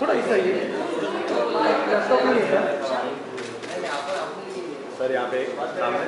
थोड़ा ऐसा ही लैपटॉप नहीं है सर यहाँ पे सामने